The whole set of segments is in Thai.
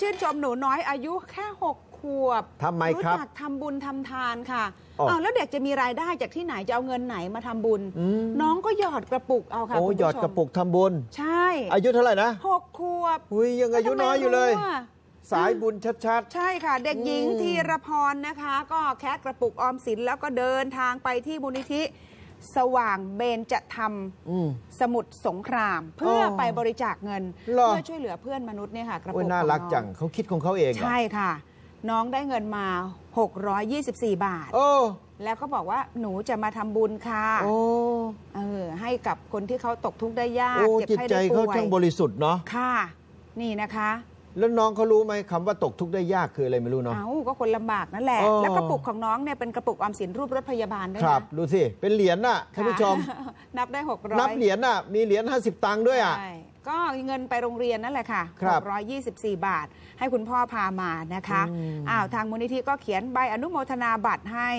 ชื่นชมหนูน้อยอายุแค่หกขวบทำไมครับจักทำบุญทำทานค่ะอ๋ออ้าวแล้วเด็กจะมีรายได้จากที่ไหนจะเอาเงินไหนมาทำบุญ อืมน้องก็หยอดกระปุกเอาค่ะโอ้คุณผู้หยอดชมกระปุกทำบุญ ใช่อายุเท่าไหร่นะหกขวบอุ้ยยังอายุน้อยอยู่เลย ทำไมรู้อะสายบุญชัด ใช่ค่ะ เด็กหญิงอืม ธีรพรนะคะ ก็แคะกระปุกออมสินแล้วก็เดินทางไปที่มูลนิธิ สว่างเบญจธรรมๆอืมสมุทรสงคราม เพื่อออไปบริจาคเงินเหรอเพื่อช่วยเหลือเพื่อนมนุษย์เนี่ยค่ะกระปุโอ้ยกน่าของรักน้องจังเขาคิดของเขาเองเหรอใช่ค่ะ น้องได้เงินมา 624 บาทโอ้แล้วก็บอกว่าหนูจะมาทำบุญค่ะโอ้เออให้กับคนที่เขาตกทุกข์ได้ยากโอ้เจ็บจิตไข้ใจได้เขาป่วยช่างบริสุทธิ์เนาะค่ะ นี่นะคะ แล้วน้องเขารู้ไหมคำว่าตกทุกข์ได้ยากคืออะไรไม่รู้เนาะ เอาก็คนลำบากนั่นแหละ อ๋อ แล้วกระปุกของน้องเนี่ยเป็นกระปุกออมสินรูปรถพยาบาลด้วยคนะรับดูสิ เป็นเหรียญน่ะท่านผู้ชม ค่ะ นับได้600นับเหรียญน่ะ มีเหรียญ50 ตังค์ด้วยอะ ใช่ก็เงินไปโรงเรียนนั่นแหละค่ะครับ624 บาท ให้คุณพ่อพามานะคะอืม อ้าวทางมูลนิธิก็เขียนใบอนุโมทนาบัตรให้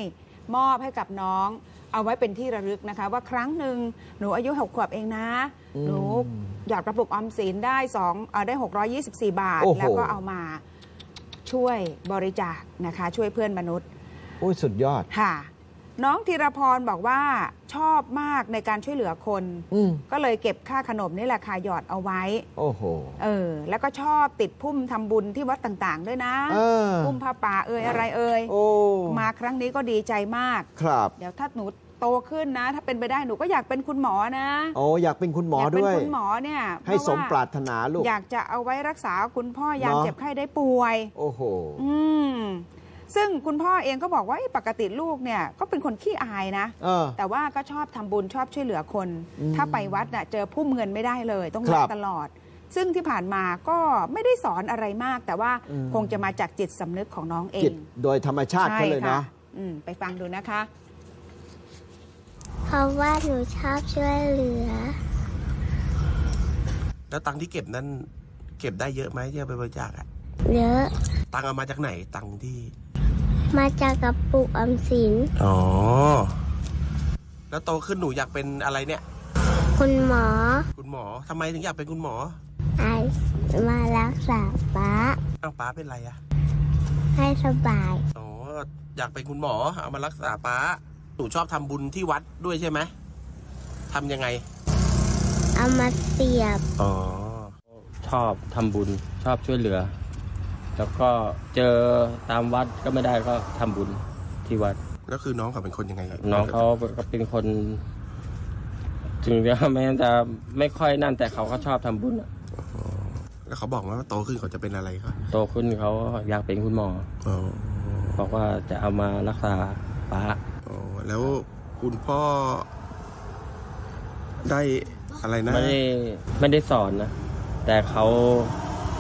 มอบให้กับน้อง เอาไว้เป็นที่ระลึกนะคะ ว่าครั้งหนึ่งหนูอายุ6ขวบเองนะ หนู หยอดกระปุกออมสินได้2เอ่อได้ 624 บาท โอ้โห แล้วก็เอามาช่วยบริจาคนะคะ ช่วยเพื่อนมนุษย์โอ้ยสุดยอด ค่ะ น้องธีรพรบอกว่าชอบมากในการช่วยเหลือคน อืมก็เลยเก็บค่าขนมนี่แหละค่ะหยอดเอาไว้ โอ้โหเออ แล้วก็ชอบติดพุ่มทำบุญที่วัดต่างๆ ด้วยนะ เออพุ่มผ้าป่าเอ่ยอะไรเอ่ยโอ้มาครั้งนี้ก็ดีใจมาก ครับ เดี๋ยวถ้าหนู โตขึ้นนะ ถ้าเป็นไปได้หนูก็อยากเป็นคุณหมอนะโอ้อยากเป็นคุณหมอยากเป็นด้วย คุณหมอเนี่ยให้สมเพะว่ปรารถนาลูก อยากจะเอาไว้รักษาคุณพ่อยามเนอะเจ็บไข้ได้ป่วย โอ้โห อืมซึ่งคุณพ่อเองก็บอกว่าเอ้ยปกติลูกเนี่ยก็เป็นคนขี้อายนะ เออ แต่ว่าก็ชอบทำบุญชอบช่วยเหลือคน อืมถ้าไปวัดน่ะเจอพุ่มเงินไม่ได้เลย ต้องครัรับบตลอด ซึ่งที่ผ่านมาก็ไม่ได้สอนอะไรมาก แต่ว่าอืม คงจะมาจากจิตสำนึกของน้องเอจิตงโดยธรรมชาติเขาเลยค่เนาะอืมไปฟังดูนะคะเพ ราะว่าหนูชอบช่วยเหลือ แล้วตังค์ที่เก็บนั้นเก็บได้เยอะไหมที่เอาไปบริจาคอะเยอะ ตังค์เอามาจากไหนตังค์ที่ มาจากกระปุกออมสิน อ๋อ แล้วโตขึ้นหนูอยากเป็นอะไรเนี่ย คุณหมอคุณหมอทำไมถึงอยากเป็นคุณหมอไอมารักษาป้าอ้าวป้าเป็นไรอะให้สบาย อ๋ออยากเป็นคุณหมอเอามารักษาป้า หนูชอบทำบุญที่วัดด้วยใช่ไหมทำยังไง เอามาเสียบ อ๋อ ชอบทำบุญชอบช่วยเหลือ แล้วก็เจอตามวัดก็ไม่ได้ก็ทำบุญที่วัด แล้วคือน้องเขาเป็นคนยังไงน้องเขาก็เป็นคน ถึงจะแม้จะไม่ค่อยนั่นแต่เขาก็ชอบทำบุญอะแล้วเขาบอกไหมว่าโตขึ้นเขาจะเป็นอะไรครับโตขึ้นเขาอยากเป็นคุณหมอ อ๋อ บอกว่าจะเอามารักษาป้าอ๋อ แล้วคุณพ่อได้อะไรนะไม่ได้ไม่ได้สอนนะ แต่เขา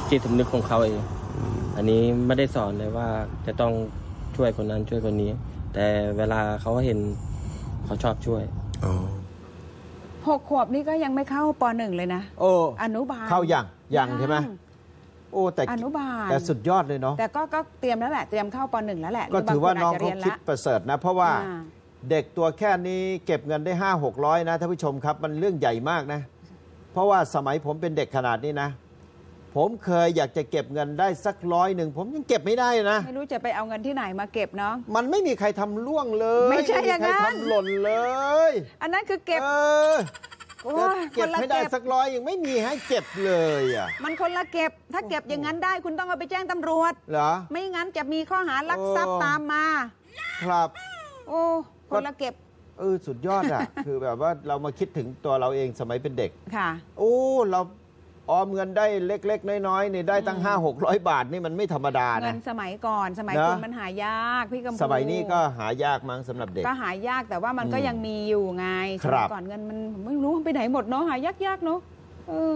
จิตสำนึกของเขาเอง อันนี้ไม่ได้สอนเลยว่าจะต้องช่วยคนนั้นช่วยคนนี้ แต่เวลาเขาเห็นเขาชอบช่วยอ๋อหกขวบนี่ก็ยังไม่เข้าปหนึ่งเลยนะโอ้อนุบาลเข้าอย่างอย่างใช่ไหมโอ้แต่อนุบาลแต่สุดยอดเลยเนาะแต่ก็ก็เตรียมแล้วแหละเตรียมเข้าปหนึ่งแล้วแหละก็ถือว่าน้องหรืเขาบคจจะรียคิดละประเสริฐนะ เพราะว่าอ่า เด็กตัวแค่นี้เก็บเงินได้ห้าหกร้อยนะท่านผู้ชมครับมันเรื่องใหญ่มากนะ เพราะว่าสมัยผมเป็นเด็กขนาดนี้นะ ผมเคยอยากจะเก็บเงินได้สักร้อยหนึ่งผมยังเก็บไม่ได้นะไม่รู้จะไปเอาเงินที่ไหนมาเก็บเนาะมันไม่มีใครทำล่วงเลยไม่ใช่อย่างนั้นใครทำหล่นเลยอันนั้นคือเก็บเออโอ้จะยคเก็บนละให้ได้เก็บสักร้อยยังไม่มีให้เก็บเลยอะมันคนละเก็บ ถ้าเก็บอย่างนั้นได้คุณต้องเอาไปแจ้งตำรวจ เหรอ ไม่งั้นจะมีข้อหารักทรัพย์โอ้ ตามมา ครับ โอ้ คนละเก็บเออสุดยอดอะ คือแบบว่าเรามาคิดถึงตัวเราเองสมัยเป็นเด็ก ค่ะ โอ้เราออมเงินได้เล็ก ๆ น้อยๆนี่ได้ตั้ง 5 600 บาทนี่มันไม่ธรรมดาเงินะนสมัยก่อนสมัยนะคุณมันหายากพี่กำพูสมัยนี้ก็หายากมั้งสำหรับเด็ก ก็หายากแต่ว่ามันก็อืมยังมีอยู่ไงคสรัมับยก่อนเงินมันไม่รู้ไปไหนหมดเนาะหายากๆเนาะเออ